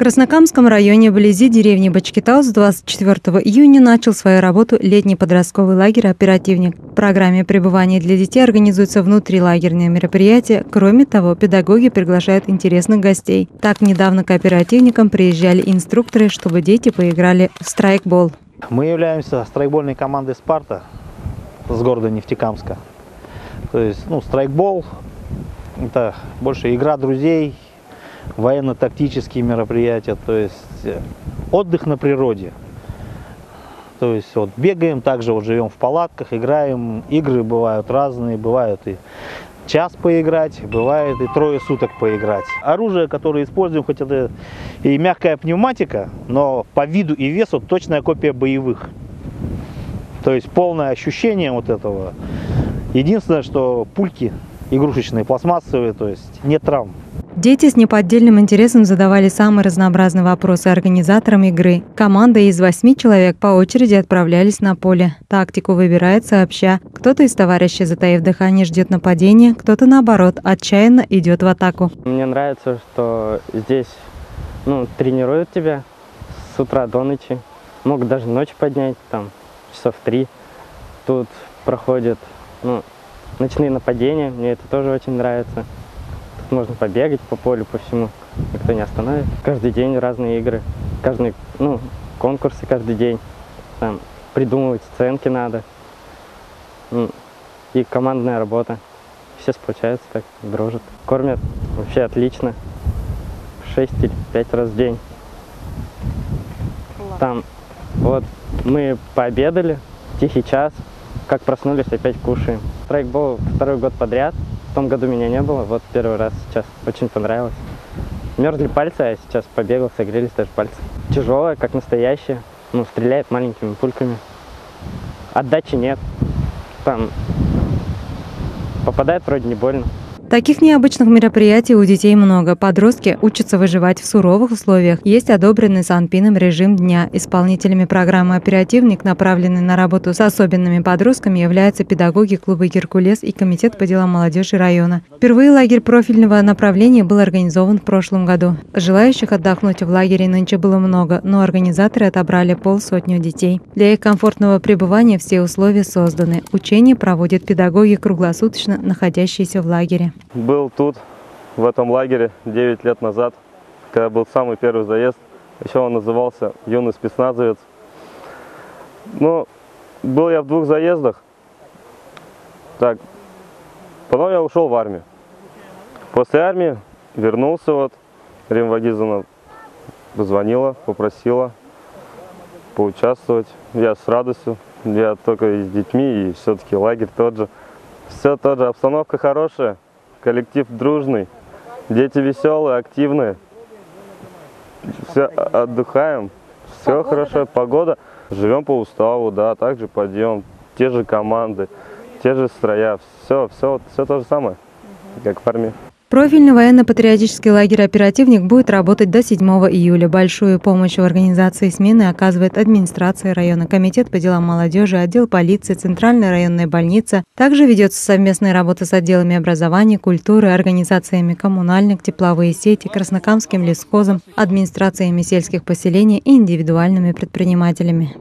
Краснокамском районе вблизи деревни Бачкитаус 24 июня начал свою работу летний подростковый лагерь «Оперативник». В программе пребывания для детей организуются внутрилагерные мероприятия. Кроме того, педагоги приглашают интересных гостей. Так, недавно к оперативникам приезжали инструкторы, чтобы дети поиграли в страйкбол. Мы являемся страйкбольной командой «Спарта» с города Нефтекамска. То есть, ну, страйкбол – это больше игра друзей, военно-тактические мероприятия, то есть э, отдых на природе. То есть вот бегаем, также вот живем в палатках, играем, игры бывают разные, бывают и час поиграть, бывает и трое суток поиграть. Оружие, которое используем, хоть это и мягкая пневматика, но по виду и весу точная копия боевых. То есть полное ощущение вот этого. Единственное, что пульки игрушечные, пластмассовые, то есть нет травм. Дети с неподдельным интересом задавали самые разнообразные вопросы организаторам игры. Команда из восьми человек по очереди отправлялись на поле. Тактику выбирает сообща. Кто-то из товарищей, затаив дыхание, ждет нападения, кто-то, наоборот, отчаянно идет в атаку. Мне нравится, что здесь ну, тренируют тебя с утра до ночи. Могут даже ночь поднять, там, часов три. Тут проходят ну, ночные нападения, мне это тоже очень нравится можно побегать по полю, по всему. Никто не остановит. Каждый день разные игры. Каждый, ну, конкурсы каждый день. Там придумывать сценки надо. И командная работа. Все сплочаются так, дружат. Кормят вообще отлично. шесть или пять раз в день. Там вот мы пообедали, тихий час, как проснулись, опять кушаем. Страйкбол второй год подряд. В том году меня не было, вот первый раз сейчас очень понравилось. Мерзли пальцы, а сейчас побегал, согрелись даже пальцы. Тяжелая, как настоящая, ну, стреляет маленькими пульками. Отдачи нет, там попадает вроде не больно. Таких необычных мероприятий у детей много. Подростки учатся выживать в суровых условиях. Есть одобренный Санпином режим дня. Исполнителями программы «Оперативник», направленной на работу с особенными подростками, являются педагоги клуба «Геркулес» и Комитет по делам молодежи района. Впервые лагерь профильного направления был организован в прошлом году. Желающих отдохнуть в лагере нынче было много, но организаторы отобрали полсотню детей. Для их комфортного пребывания все условия созданы. Учения проводят педагоги круглосуточно, находящиеся в лагере. Был тут, в этом лагере, 9 лет назад, когда был самый первый заезд. Еще он назывался «Юный спецназовец». Ну, был я в двух заездах. Так, потом я ушел в армию. После армии вернулся вот, Рим Вагизовна позвонила, попросила поучаствовать. Я с радостью, я только и с детьми, и все-таки лагерь тот же. Все тот же, обстановка хорошая коллектив дружный, дети веселые, активные. Все отдыхаем, все погода. хорошо, погода. Живем по уставу, да, также подъем, те же команды, те же строя, все, все, все то же самое, как в армии. Профильный военно-патриотический лагерь «Оперативник» будет работать до 7 июля. Большую помощь в организации смены оказывает администрация района, комитет по делам молодежи, отдел полиции, центральная районная больница. Также ведется совместная работа с отделами образования, культуры, организациями коммунальных, тепловые сети, Краснокамским лесхозом, администрациями сельских поселений и индивидуальными предпринимателями.